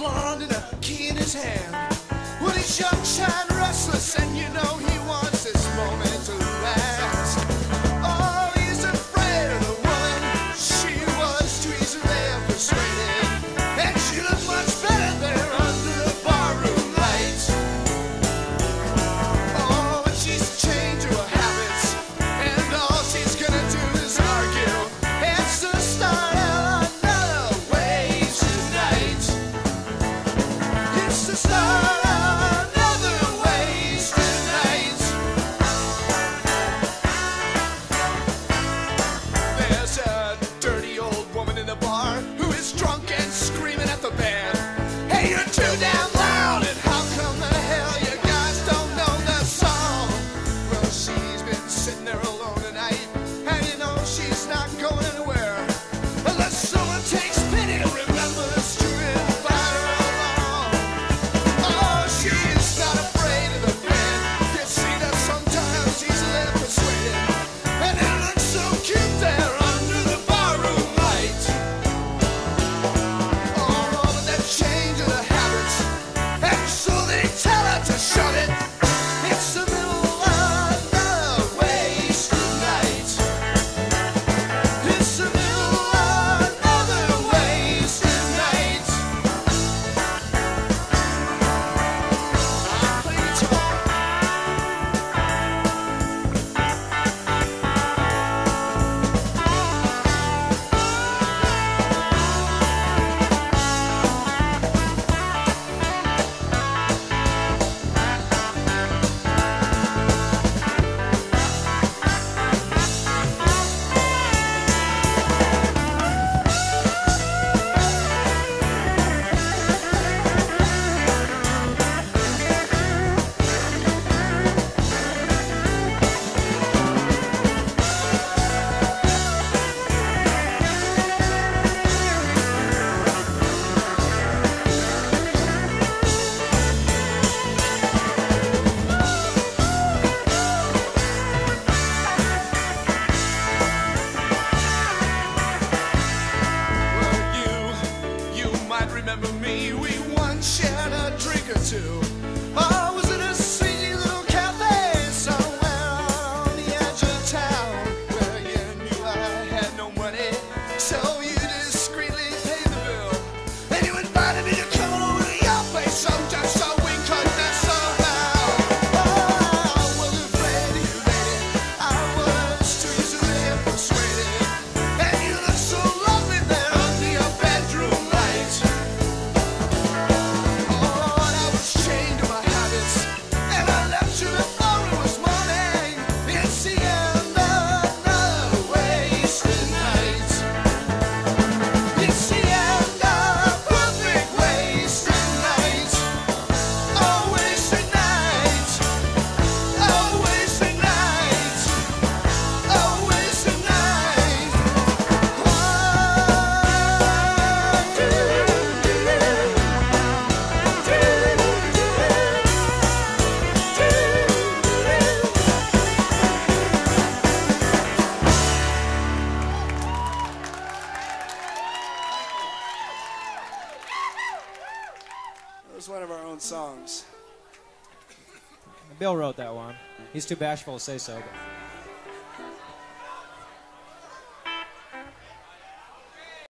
blonde and a key in his hand. Well, he's young, shy, restless, and you know he wants. was one of our own songs. Bill wrote that one. He's too bashful to say so. But.